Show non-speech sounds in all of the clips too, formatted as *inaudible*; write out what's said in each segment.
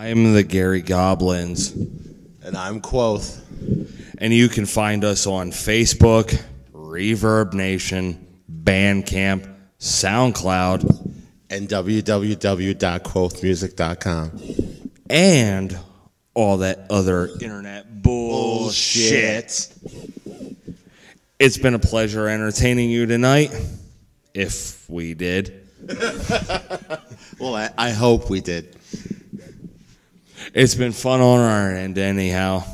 I'm the Gary Goblins, And I'm Quoth. and you can find us on Facebook, Reverb Nation, Bandcamp, SoundCloud, And www.quothmusic.com. and all that other internet bullshit. It's been a pleasure entertaining you tonight. If we did. *laughs* Well, I, I hope we did. It's been fun on our end, anyhow.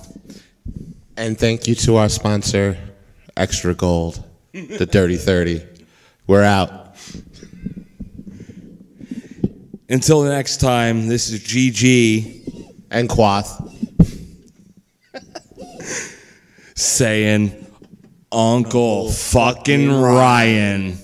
And thank you to our sponsor, Extra Gold, the Dirty 30. We're out. Until the next time, this is GG And Quoth. *laughs* saying, Uncle fucking Ryan.